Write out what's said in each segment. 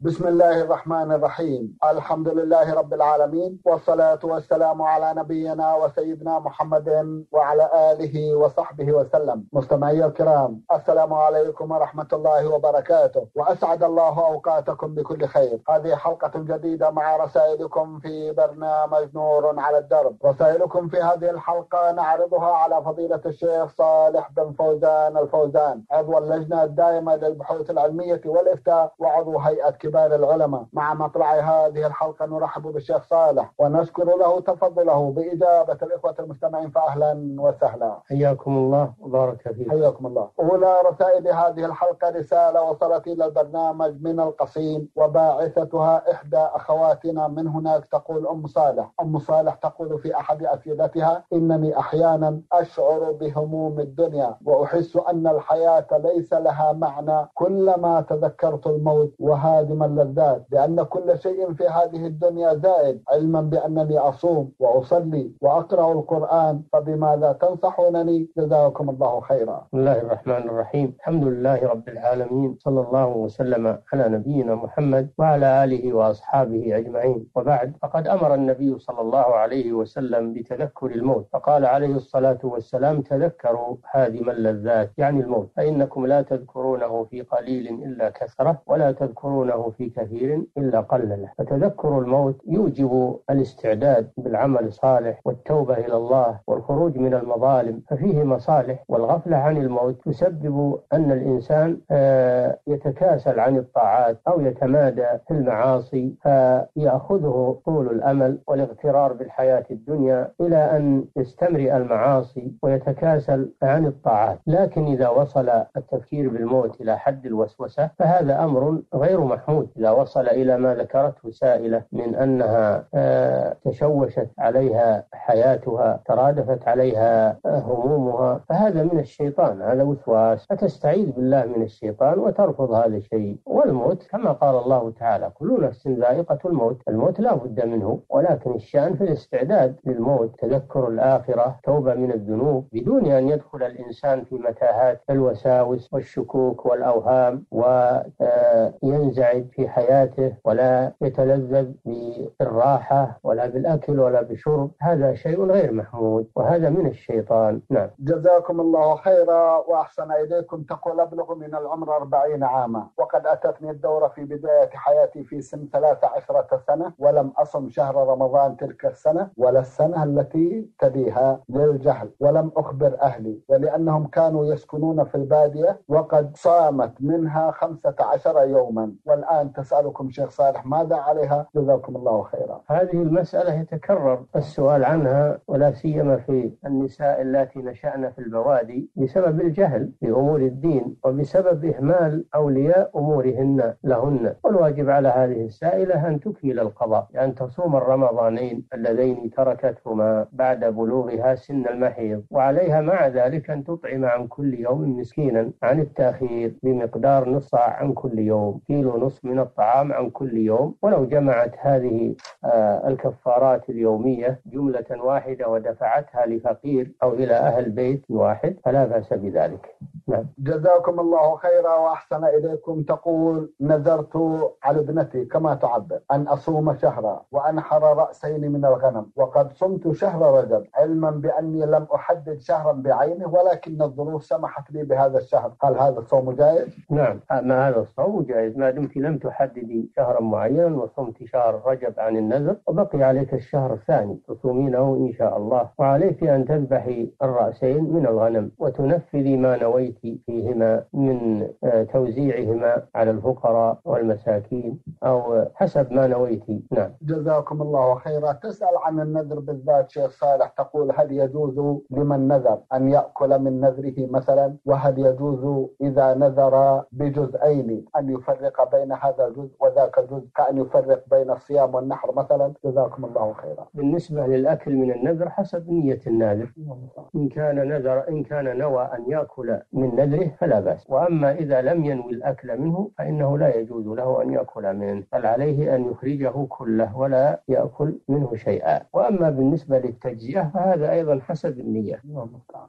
بسم الله الرحمن الرحيم. الحمد لله رب العالمين والصلاة والسلام على نبينا وسيدنا محمد وعلى آله وصحبه وسلم. مستمعي الكرام السلام عليكم ورحمة الله وبركاته. وأسعد الله أوقاتكم بكل خير. هذه حلقة جديدة مع رسائلكم في برنامج نور على الدرب. رسائلكم في هذه الحلقة نعرضها على فضيلة الشيخ صالح بن فوزان الفوزان عضو اللجنة الدائمة للبحوث العلمية والإفتاء وعضو هيئة كبار العلماء. مع مطلع هذه الحلقة نرحب بالشيخ صالح ونشكر له تفضله بإجابة الإخوة المستمعين فأهلا وسهلا. حياكم الله وبارك فيكم حياكم الله. أولى رسائل هذه الحلقة رسالة وصلت إلى البرنامج من القصيم وباعثتها إحدى أخواتنا. من هناك تقول أم صالح. أم صالح تقول في أحد أسئلتها إنني أحيانا أشعر بهموم الدنيا وأحس أن الحياة ليس لها معنى. كلما تذكرت الموت وهذه من اللذات لأن كل شيء في هذه الدنيا زائد علما بأنني أصوم وأصلي وأقرأ القرآن فبماذا تنصحونني؟ جزاكم الله خيرا. بسم الله الرحمن الرحيم. الحمد لله رب العالمين صلى الله وسلم على نبينا محمد وعلى آله وأصحابه أجمعين. وبعد فقد أمر النبي صلى الله عليه وسلم بتذكر الموت فقال عليه الصلاة والسلام تذكروا هادم اللذات يعني الموت فإنكم لا تذكرونه في قليل إلا كثرة ولا تذكرونه في كثير إلا قلله فتذكر الموت يوجب الاستعداد بالعمل الصالح والتوبة إلى الله والخروج من المظالم ففيه مصالح. والغفلة عن الموت تسبب أن الإنسان يتكاسل عن الطاعات أو يتمادى في المعاصي فيأخذه طول الأمل والاغترار بالحياة الدنيا إلى أن يستمرئ المعاصي ويتكاسل عن الطاعات. لكن إذا وصل التفكير بالموت إلى حد الوسوسة فهذا أمر غير محمود. إذا وصل إلى ما ذكرته سائلة من أنها تشوشت عليها حياتها ترادفت عليها همومها فهذا من الشيطان هذا وسواس. فتستعيذ بالله من الشيطان وترفض هذا الشيء؟ والموت كما قال الله تعالى كل نفس ذائقة الموت الموت لا بد منه ولكن الشأن في الاستعداد للموت تذكر الآخرة توبة من الذنوب بدون أن يدخل الإنسان في متاهات الوساوس والشكوك والأوهام وينزعج في حياته ولا يتلذذ بالراحة ولا بالأكل ولا بشرب هذا شيء غير محمود وهذا من الشيطان. نعم. جزاكم الله خيرا وأحسن إليكم. تقول أبلغ من العمر أربعين عاما. وقد أتتني الدورة في بداية حياتي في سن ثلاث عشرة سنة ولم أصم شهر رمضان تلك السنة ولا السنة التي تليها للجهل ولم أخبر أهلي ولأنهم كانوا يسكنون في البادية وقد صامت منها خمسة عشر يوما والآن تسألكم شيخ صالح ماذا عليها؟ جزاكم الله خيرا. هذه المسألة يتكرر السؤال عنها ولا سيما في النساء اللاتي نشأن في البوادي بسبب الجهل بأمور الدين وبسبب إهمال أولياء أمورهن لهن. والواجب على هذه السائلة أن تكمل القضاء أن تصوم الرمضانين اللذين تركتهما بعد بلوغها سن المحيض. وعليها مع ذلك أن تطعم عن كل يوم مسكينا عن التأخير بمقدار نص صاع عن كل يوم كيلو نصف من الطعام عن كل يوم. ولو جمعت هذه الكفارات اليومية جملة واحدة ودفعتها لفقير أو إلى أهل بيت واحد فلا بأس بذلك. نعم. جزاكم الله خيرا وأحسن إليكم. تقول نذرت على ابنتي كما تعبر أن أصوم شهرا وأنحر رأسين من الغنم وقد صمت شهر رجب علما بأني لم أحدد شهرا بعينه ولكن الظروف سمحت لي بهذا الشهر. هل هذا الصوم جائز؟ نعم. ما هذا الصوم جائز؟ ما دمت لم تحددي شهرا معينا وصمت شهر رجب عن النذر وبقي عليك الشهر الثاني. تصومينه إن شاء الله. وعليك أن تذبحي الرأسين من الغنم وتنفذي ما نويت فيهما من توزيعهما على الفقراء والمساكين أو حسب ما نويت. نعم. جزاكم الله خيرا. تسأل عن النذر بالذات شيخ صالح. تقول هل يجوز لمن نذر أن يأكل من نذره مثلا؟ وهل يجوز إذا نذر بجزئين أن يفرق بين هذا جزء وذاك جزء كأن يفرق بين الصيام والنحر مثلا. جزاكم الله خيرا. بالنسبة للأكل من النذر حسب نية الناذر. إن كان نذر إن كان نوى أن يأكل من نذره فلا بأس. وأما إذا لم ينوي الأكل منه فإنه لا يجوز له أن يأكل منه. بل عليه أن يخرجه كله ولا يأكل منه شيئا. وأما بالنسبة للتجزئة فهذا أيضا حسب النية.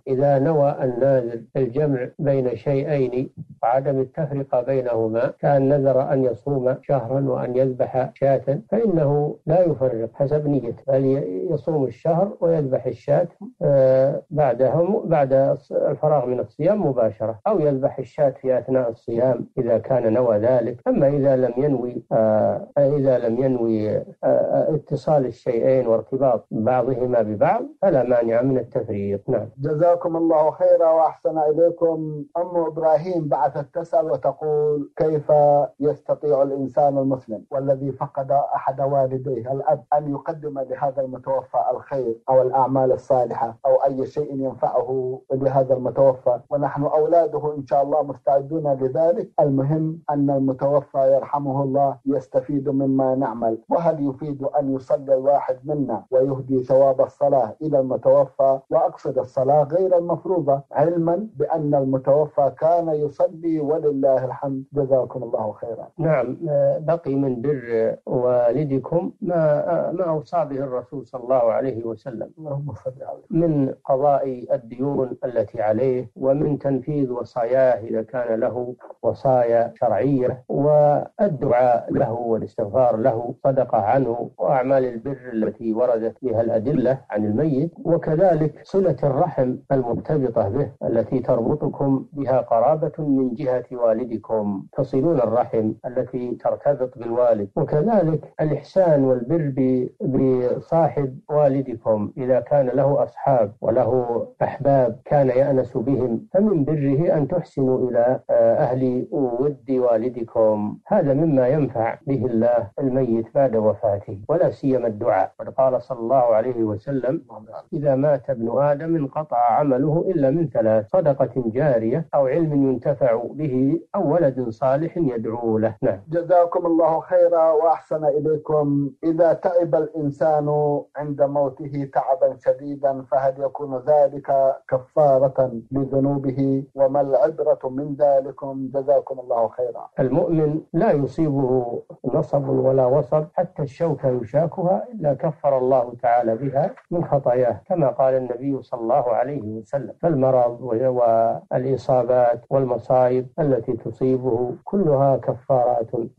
إذا نوى الناذر الجمع بين شيئين وعدم التفرقة بينهما كان نذر أن يصوم شهرا وأن يذبح شاة فإنه لا يفرق حسب نيته بل يصوم الشهر ويذبح الشاة آه، بعدهم بعد الفراغ من الصيام مباشرة أو يذبح الشاة في أثناء الصيام إذا كان نوى ذلك. أما إذا لم ينوي آه، إذا لم ينوي آه، اتصال الشيئين وارتباط بعضهما ببعض فلا مانع من التفريق نعم. جزاكم الله خيرا وأحسن إليكم. أم إبراهيم بعثت تسأل وتقول كيف يستطيع الإنسان المسلم والذي فقد أحد والديه الأب أن يقدم لهذا المتوفى الخير أو الأعمال الصالحة أو أي شيء ينفعه لهذا المتوفى. ونحن أولاده إن شاء الله مستعدون لذلك. المهم أن المتوفى يرحمه الله يستفيد مما نعمل. وهل يفيد أن يصلي الواحد منا ويهدي ثواب الصلاة إلى المتوفى؟ وأقصد الصلاة غير المفروضة علما بأن المتوفى كان يصلي ولله الحمد. جزاكم الله خيرا. نعم. بقي من بر والدكم ما ما أوصى به الرسول صلى الله عليه وسلم اللهم صل عليه من قضاء الديون التي عليه ومن تنفيذ وصاياه إذا كان له وصايا شرعية والدعاء له والاستغفار له صدقة عنه وأعمال البر التي وردت بها الأدلة عن الميت وكذلك صلة الرحم المرتبطة به التي تربطكم بها قرابة من جهة والدكم. تصلون الرحم التي ترتبط بالوالد. وكذلك الإحسان والبر بصاحب والدكم. إذا كان له أصحاب وله أحباب كان يأنس بهم فمن بره أن تحسنوا إلى أهل ود والدكم. هذا مما ينفع به الله الميت بعد وفاته ولا سيما الدعاء. قال صلى الله عليه وسلم إذا مات ابن آدم انقطع عمله إلا من ثلاث صدقة جارية أو علم ينتفع به أو ولد صالح يدعو له. نعم. جزاكم الله خيرا وأحسن إليكم. إذا تعب الإنسان عند موته تعبا شديدا فهل يكون ذلك كفارة لذنوبه؟ وما العبرة من ذلكم؟ جزاكم الله خيرا. المؤمن لا يصيبه نصب ولا وصب حتى الشوكة يشاكها إلا كفر الله تعالى بها من خطاياه كما قال النبي صلى الله عليه وسلم فالمرض والإصابات والمصائب التي تصيبه كلها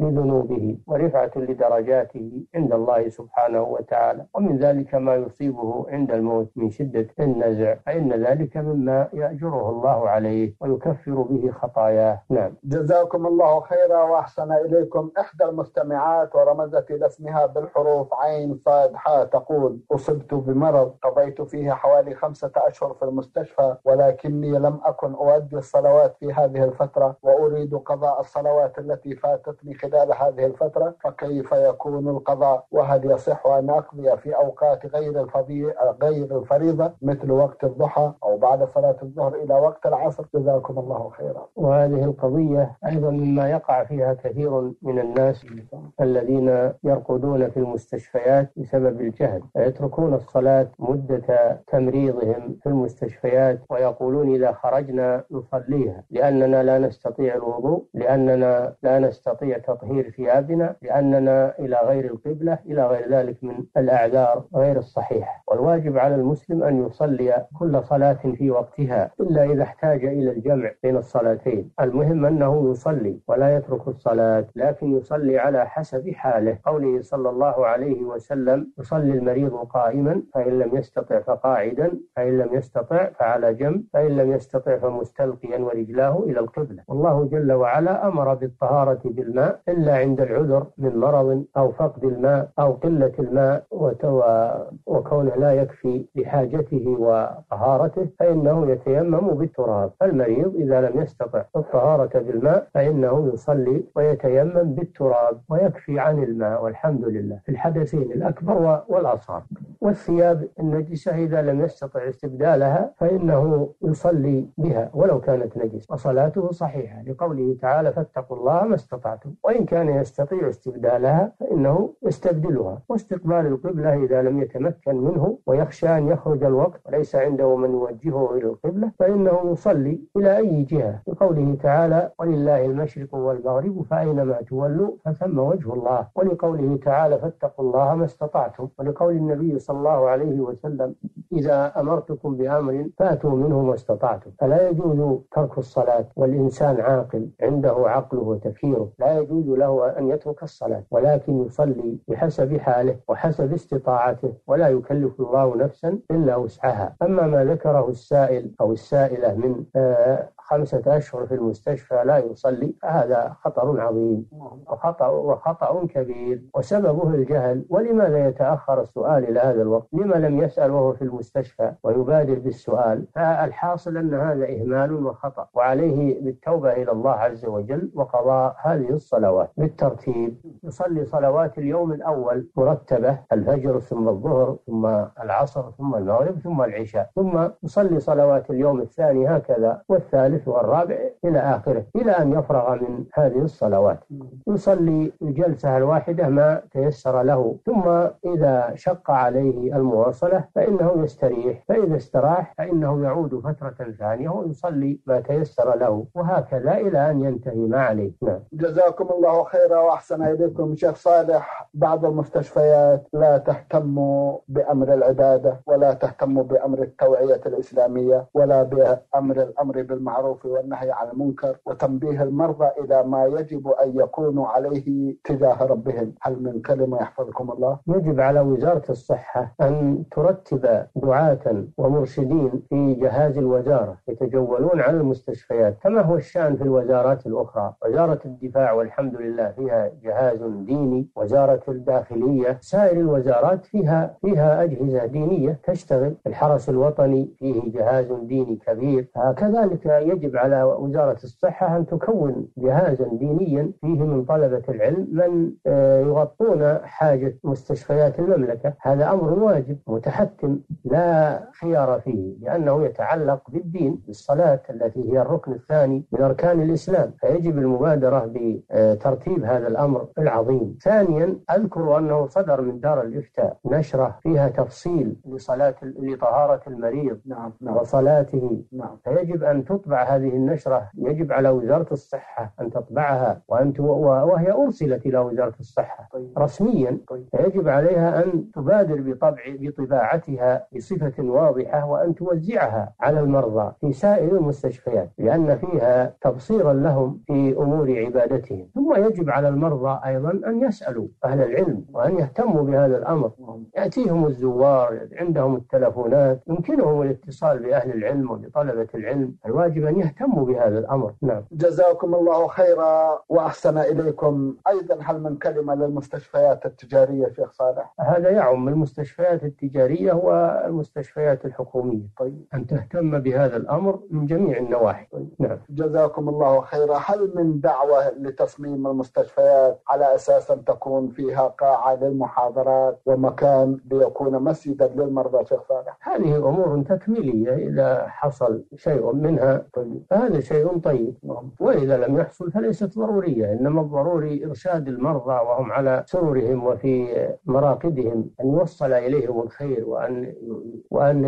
لذنوبه ورفعة لدرجاته عند الله سبحانه وتعالى. ومن ذلك ما يصيبه عند الموت من شدة النزع فإن ذلك مما يأجره الله عليه ويكفر به خطاياه. نعم. جزاكم الله خيرا وأحسن إليكم. إحدى المستمعات ورمزت إلى اسمها بالحروف عين صاد حاء تقول أصبت بمرض قضيت فيه حوالي خمسة أشهر في المستشفى ولكني لم أكن أؤدي الصلوات في هذه الفترة وأريد قضاء الصلوات التي فاتتني خلال هذه الفترة فكيف يكون القضاء؟ وهل يصح أن أقضي في أوقات غير غير الفريضة مثل وقت الضحى أو بعد صلاة الظهر إلى وقت العصر؟ جزاكم الله خيرا. وهذه القضية أيضا مما يقع فيها كثير من الناس الذين يرقدون في المستشفيات بسبب الجهل فيتركون الصلاة مدة تمريضهم في المستشفيات ويقولون إذا خرجنا نصليها لأننا لا نستطيع الوضوء لأننا لا نستطيع تطهير ثيابنا لأننا إلى غير القبلة إلى غير ذلك من الأعذار غير الصحيحة والواجب على المسلم أن يصلي كل صلاة في وقتها إلا إذا احتاج إلى الجمع بين الصلاتين. المهم أنه يصلي ولا يترك الصلاة لكن يصلي على حسب حاله. قوله صلى الله عليه وسلم يصلي المريض قائما فإن لم يستطع فقاعدا فإن لم يستطع فعلى جنب فإن لم يستطع فمستلقيا ورجلاه إلى القبلة. والله جل وعلا أمر بالطهارة بالماء إلا عند العذر من مرض أو فقد الماء أو قلة الماء وكونه لا يكفي لحاجته وطهارته فإنه يتيمم بالتراب. فالمريض إذا لم يستطع الطهارة بالماء فإنه يصلي ويتيمم بالتراب ويكفي عن الماء والحمد لله. في الحدثين الأكبر والأصغر. والثياب النجسة إذا لم يستطع استبدالها فإنه يصلي بها ولو كانت نجسة وصلاته صحيحة. لقوله تعالى فاتقوا الله ما استطعتم. وإن كان يستطيع استبدالها فإنه يستبدلها. واستقبال القبلة إذا لم يتمكن منه ويخشى أن يخرج الوقت وليس عنده من يوجهه إلى القبلة فإنه يصلي إلى أي جهة. لقوله تعالى ولله المشرق والمغرب فأينما تولوا فثم وجه الله. ولقوله تعالى فاتقوا الله ما استطعتم. ولقول النبي صلى الله عليه وسلم إذا أمرتكم بأمر فأتوا منه ما استطعتم. فلا يجوز ترك الصلاة والإنسان عاقل عنده عقله وتفكيره. لا يجوز له أن يترك الصلاة ولكن يصلي بحسب حاله وحسب استطاعته ولا يكلف الله نفسا إلا وسعها. أما ما ذكره السائل أو السائلة من آه، خمسة أشهر في المستشفى لا يصلي فهذا خطر عظيم وخطأ, وخطأ كبير. وسببه الجهل ولماذا يتأخر السؤال إلى هذا الوقت لما لم يسأل وهو في المستشفى ويبادر بالسؤال فالحاصل أن هذا إهمال وخطأ وعليه بالتوبة إلى الله عز وجل وقضاء هذه الصلوات بالترتيب. يصلي صلوات اليوم الأول مرتبة الفجر ثم الظهر ثم العصر ثم المغرب ثم العشاء ثم يصلي صلوات اليوم الثاني هكذا والثالث الثالث والرابع إلى آخره إلى أن يفرغ من هذه الصلوات. يصلي الجلسة الواحدة ما تيسر له ثم إذا شق عليه المواصلة فإنه يستريح فإذا استراح فإنه يعود فترة ثانية ويصلي ما تيسر له وهكذا إلى أن ينتهي ما عليه نعم. جزاكم الله خيرا وأحسن إليكم شيخ صالح بعض المستشفيات لا تهتم بأمر العبادة ولا تهتم بأمر التوعية الإسلامية ولا بأمر الأمر بالمعروف بالمعروف والنهي عن المنكر وتنبيه المرضى إلى ما يجب أن يكونوا عليه تجاه ربهم هل من كلمة يحفظكم الله؟ يجب على وزارة الصحة أن ترتب دعاة ومرشدين في جهاز الوزارة يتجولون على المستشفيات كما هو الشأن في الوزارات الأخرى. وزارة الدفاع والحمد لله فيها جهاز ديني وزارة الداخلية سائر الوزارات فيها فيها أجهزة دينية تشتغل. الحرس الوطني فيه جهاز ديني كبير. كذلك يجب على وزارة الصحة أن تكون جهازا دينيا فيه من طلبة العلم من آه، يغطون حاجة مستشفيات المملكة. هذا أمر واجب متحتم لا خيار فيه لأنه يتعلق بالدين بالصلاة التي هي الركن الثاني من أركان الإسلام فيجب المبادرة بترتيب هذا الأمر العظيم ثانيا أذكر أنه صدر من دار الإفتاء نشرة فيها تفصيل لصلاة لطهارة المريض نعم. نعم. وصلاته نعم. فيجب أن تطبع هذه النشرة يجب على وزارة الصحة أن تطبعها وأن وهي أرسلت إلى وزارة الصحة طيب. رسميا طيب. فيجب عليها أن تبادر بطبع بطباعتها بصفة واضحة وأن توزعها على المرضى في سائر المستشفيات لأن فيها تبصيرا لهم في أمور عبادتهم. ثم يجب على المرضى أيضا أن يسألوا أهل العلم وأن يهتموا بهذا الأمر. يأتيهم الزوار عندهم التلفونات يمكنهم الاتصال بأهل العلم وبطلبة العلم. الواجب أن يهتموا بهذا الأمر. نعم. جزاكم الله خيرا وأحسن إليكم. أيضا هل من كلمة للمستشفيات التجارية شيخ صالح؟ هذا يعم المستشفيات. التجارية والمستشفيات الحكومية. طيب. أن تهتم بهذا الأمر من جميع النواحي. طيب. نعم. جزاكم الله خيرا. هل من دعوة لتصميم المستشفيات على أساس أن تكون فيها قاعة للمحاضرات ومكان ليكون مسجدا للمرضى شيخ صالح؟ هذه أمور تكميلية إذا حصل شيء منها. طيب فهذا شيء طيب. وإذا لم يحصل فليست ضرورية إنما الضروري إرشاد المرضى وهم على سررهم وفي مراقدهم أن يوصل إليهم الخير وأن وأن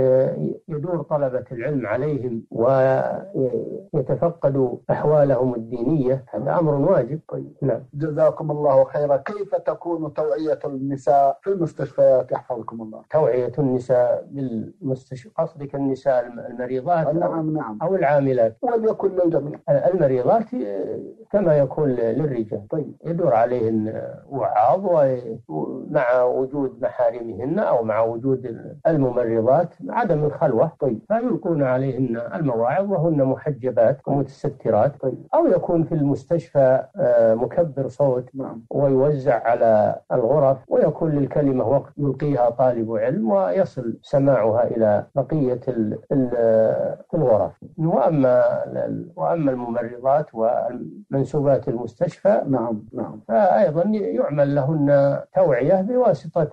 يدور طلبة العلم عليهم ويتفقدوا أحوالهم الدينية هذا أمر واجب. طيب نعم. جزاكم الله خيرا. كيف تكون توعية النساء في المستشفيات؟ يحفظكم الله. توعية النساء بالمستشفى قصدك النساء المريضات نعم نعم. أو العاملات؟ وليكن للجميع. المريضات كما يكون للرجال. طيب يدور عليهن وعاظ مع وجود محارمهن. أو مع وجود الممرضات عدم الخلوة طيب. فيلقون عليهن المواعظ وهن محجبات ومتسترات طيب. أو يكون في المستشفى آه، مكبر صوت نعم. ويوزع على الغرف ويكون للكلمة وقت يلقيها طالب علم ويصل سماعها إلى بقية الغرف. وأما وأما الممرضات ومنسوبات المستشفى نعم نعم. فأيضا يعمل لهن توعية بواسطة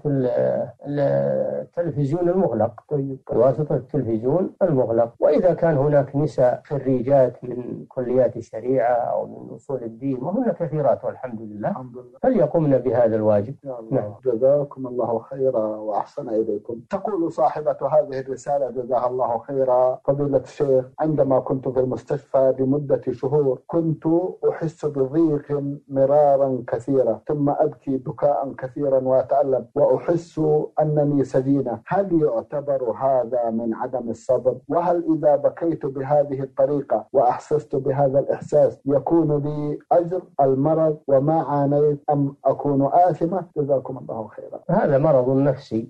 التلفزيون المغلق. طيب بواسطة التلفزيون المغلق. وإذا كان هناك نساء خريجات من كليات الشريعة أو من أصول الدين وهن كثيرات والحمد لله الحمد لله. فليقمن بهذا الواجب. يا الله. نعم. جزاكم الله خيرا وأحسن إليكم. تقول صاحبة هذه الرسالة جزاها الله خيرا. فضيلة الشيخ عندما كنت في المستشفى لمدة شهور كنت أحس بضيق مرارا كثيرا ثم أبكي بكاء كثيرا وأتألم وأحس أنني سجينة هل يعتبر هذا من عدم الصبر؟ وهل إذا بكيت بهذه الطريقة وأحسست بهذا الإحساس يكون لي أجر المرض وما عانيت أم أكون آثمة؟ جزاكم الله خيرا. هذا مرض نفسي.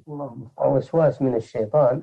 أو وسواس من الشيطان.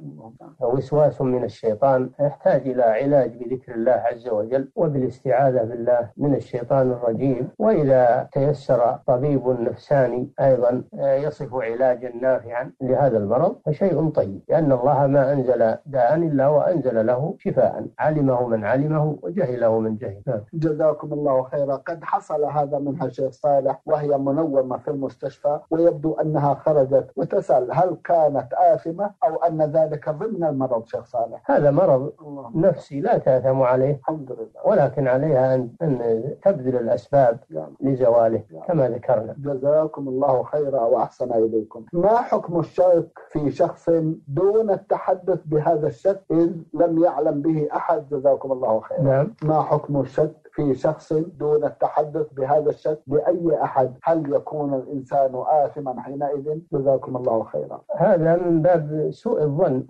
أو وسواس من الشيطان. يحتاج إلى علاج بذكر الله عز وجل وبالاستعاذة بالله من الشيطان الرجيم. وإذا تيسر طبيب نفساني أيضا آه، يصف علاجا نافعا. لهذا المرض فشيء طيب لأن الله ما أنزل داء إلا وأنزل له شفاء علمه من علمه وجهله من جهل نعم. جزاكم الله خيرا. قد حصل هذا منها شيخ صالح وهي منومة في المستشفى ويبدو أنها خرجت وتسأل هل كانت آثمة أو أن ذلك ضمن المرض شيخ صالح؟ هذا مرض اللهم نفسي لا تأثم عليه الحمد لله. ولكن عليها أن أن تبذل الأسباب نعم. لزواله كما ذكرنا. جزاكم الله خيرا وأحسن إليكم. ما حكم الشك في شخص دون التحدث بهذا الشك إذ لم يعلم به أحد. جزاكم الله خيرا. نعم. ما حكم الشك؟ في شخص دون التحدث بهذا الشك لأي أحد. هل يكون الإنسان آثما حينئذ؟ جزاكم الله خيرا. هذا من باب سوء الظن.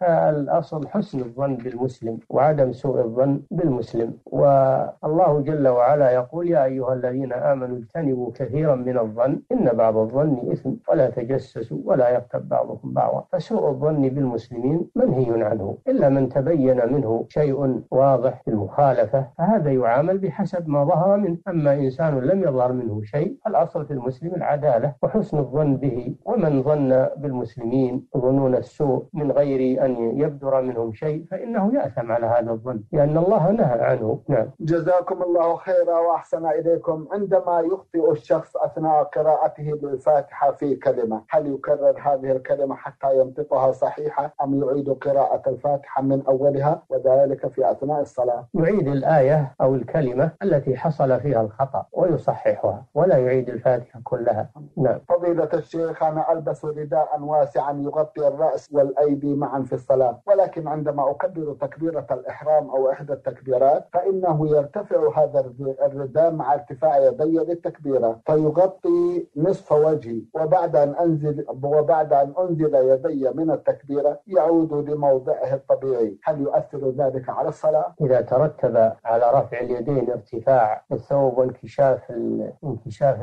فالأصل حسن الظن بالمسلم وعدم سوء الظن بالمسلم. والله جل وعلا يقول يا أيها الذين آمنوا اجتنبوا كثيرا من الظن إن بعض الظن إثم ولا تجسسوا ولا يغتب بعضكم بعضا. فسوء الظن بالمسلمين منهي عنه. إلا من تبين منه شيء واضح في المخالفة فهذا يعامل بحسب ما ظهر منه. أما إنسان لم يظهر منه شيء الأصل في المسلم العدالة وحسن الظن به. ومن ظن بالمسلمين ظنون السوء من غير أن يبدر منهم شيء فإنه يأثم على هذا الظن. لأن الله نهى عنه. نعم. جزاكم الله خيرا وأحسن إليكم. عندما يخطئ الشخص أثناء قراءته للفاتحة في كلمة هل يكرر هذه الكلمة حتى ينطقها صحيحة أم يعيد قراءة الفاتحة من أولها؟ وذلك في أثناء الصلاة. يعيد الآية أو الكلمة التي حصل فيها الخطأ ويصححها ولا يعيد الفاتحة كلها. نعم. فضيلة الشيخ أنا ألبس رداء واسعا يغطي الرأس والأيدي معا في الصلاة ولكن عندما أكبر تكبيرة الإحرام أو إحدى التكبيرات فإنه يرتفع هذا الرداء مع ارتفاع يدي للتكبيرة فيغطي نصف وجهي وبعد أن أنزل وبعد أن أنزل يدي من التكبيرة يعود لموضعه الطبيعي. هل يؤثر ذلك على الصلاة؟ إذا ترتب على رفع اليدين ارتفاع الثوب وانكشاف انكشاف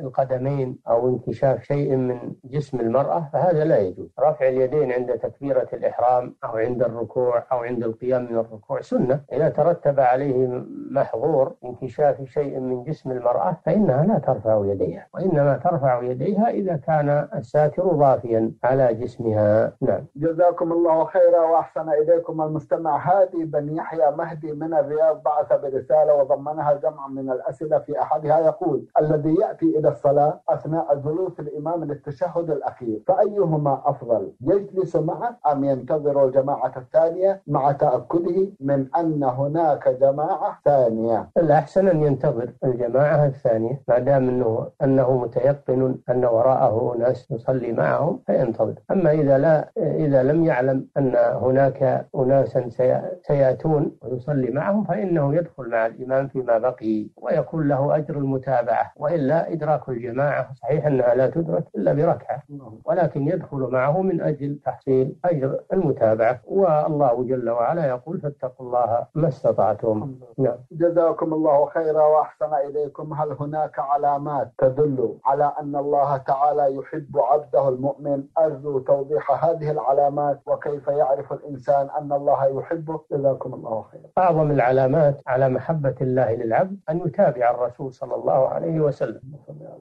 القدمين أو انكشاف شيء من جسم المرأة فهذا لا يجوز. رفع اليدين عند تكبيرة الإحرام أو عند الركوع أو عند القيام من الركوع سنة. إذا ترتب عليه محظور انكشاف شيء من جسم المرأة فإنها لا ترفع يديها. وإنما ترفع يديها إذا كان الساتر ضافيا على جسمها. نعم. جزاكم الله خيرا وأحسن إليكم المستمع هادي بن يحيى مهدي من الرياض بعث برسالة وضمنها جمع من الأسئلة في أحدها يقول الذي يأتي إلى الصلاة أثناء جلوس الإمام للتشهد الأخير فأيهما أفضل؟ يجلس معه أم ينتظر الجماعة الثانية مع تأكده من أن هناك جماعة ثانية؟ الأحسن أن ينتظر الجماعة الثانية ما دام أنه أنه متيقن أن وراءه أناس يصلي معهم فينتظر. أما إذا لا إذا لم يعلم أن هناك أناسا سي- سيأتون ويصلي معهم فإنه يدخل مع الإمام فيما بقي ويكون له أجر المتابعة وإلا إدراك الجماعة صحيح أنها لا تدرك إلا بركعة ولكن يدخل معه من أجل تحصيل أجر المتابعة والله جل وعلا يقول فاتقوا الله ما استطعتم. نعم. جزاكم الله خيرا وأحسن إليكم. هل هناك علامات تدل على أن الله تعالى يحب عبده المؤمن؟ أرجو توضيح هذه العلامات وكيف يعرف الإنسان أن الله يحبه؟ جزاكم الله خيرا. أعظم العلامات على محبة الله للعبد أن يتابع الرسول صلى الله عليه وسلم.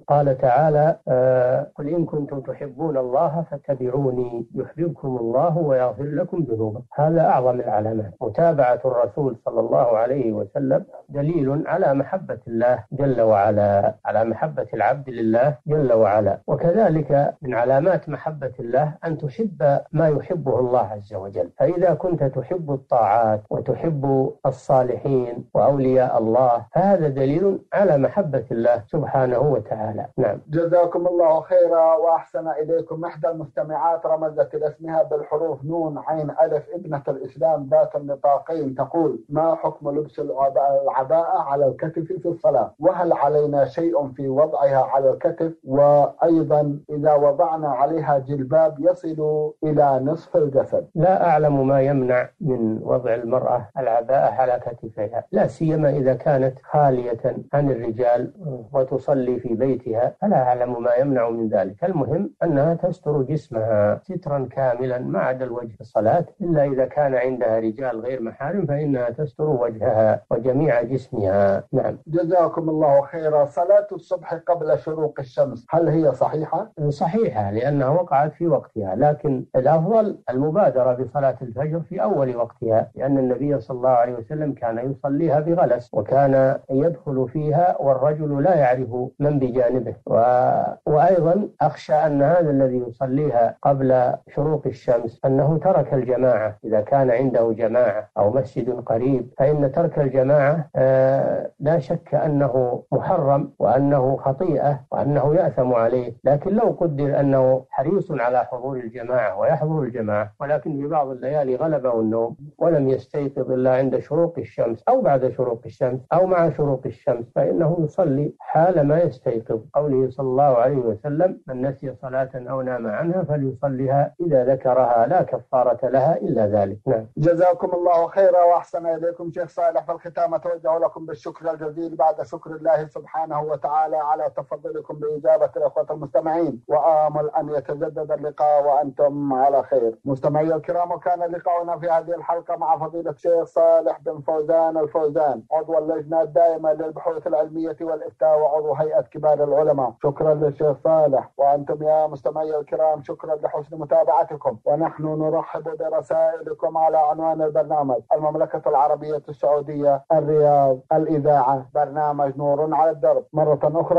قال تعالى آه، قل إن كنتم تحبون الله فاتبعوني يحببكم الله ويغفر لكم ذنوبكم. هذا أعظم العلامات. متابعة الرسول صلى الله عليه وسلم دليل على محبة الله جل وعلا على محبة العبد لله جل وعلا. وكذلك من علامات محبة الله أن تحب ما يحبه الله عز وجل. فإذا كنت تحب الطاعات وتحب الصالحين وأولياء الله. فهذا دليل على محبة الله سبحانه وتعالى. نعم. جزاكم الله خيرا وأحسن إليكم. إحدى المستمعات رمزت لاسمها بالحروف نون عين ألف. ابنة الإسلام ذات النطاقين تقول ما حكم لبس العباءة على الكتف في الصلاة؟ وهل علينا شيء في وضعها على الكتف؟ وأيضا إذا وضعنا عليها جلباب يصل إلى نصف الجسد. لا أعلم ما يمنع من وضع المرأة العباءة على كتفها. لا سيما إذا كانت خالية عن الرجال وتصلي في بيتها فلا أعلم ما يمنع من ذلك. المهم أنها تستر جسمها سترا كاملا ما عدا الوجه في الصلاة. إلا إذا كان عندها رجال غير محارم فإنها تستر وجهها وجميع جسمها. نعم. جزاكم الله خيرا. صلاة الصبح قبل شروق الشمس هل هي صحيحة؟ صحيحة لأنها وقعت في وقتها لكن الأفضل المبادرة بصلاة الفجر في أول وقتها لأن النبي صلى الله عليه وسلم كان يصليها بغلس وكان يدخل فيها والرجل لا يعرف من بجانبه. و... وأيضا أخشى أن هذا الذي يصليها قبل شروق الشمس أنه ترك الجماعة. إذا كان عنده جماعة أو مسجد قريب فإن ترك الجماعة آه لا شك أنه محرم وأنه خطيئة وأنه يأثم عليه. لكن لو قدر أنه حريص على حضور الجماعة ويحضر الجماعة ولكن في بعض الليالي غلبه النوم ولم يستيقظ إلا عند شروق الشمس أو بعد شروق الشمس أو مع شروق الشمس فإنه يصلي حال ما يستيقظ. قوله صلى الله عليه وسلم من نسي صلاة أو نام عنها فليصليها إذا ذكرها لا كفارة لها إلا ذلك. نعم. جزاكم الله خيرا وأحسن إليكم شيخ صالح. في الختام أتوجه لكم بالشكر الجزيل بعد شكر الله سبحانه وتعالى على تفضلكم بإجابة الأخوة المستمعين. وآمل أن يتجدد اللقاء وأنتم على خير. مستمعي الكرام وكان لقاؤنا في هذه الحلقة مع فضيلة الشيخ صالح بن فوزان الفوزان. عضو اللجنة الدائمة للبحوث العلمية والإفتاء وعضو هيئة كبار العلماء. شكرا للشيخ صالح. وأنتم يا مستمعي الكرام شكرا لحسن متابعتكم. ونحن نرحب برسائلكم على عنوان البرنامج. المملكة العربية السعودية الرياض الإذاعة. برنامج نور على الدرب. مرة أخرى.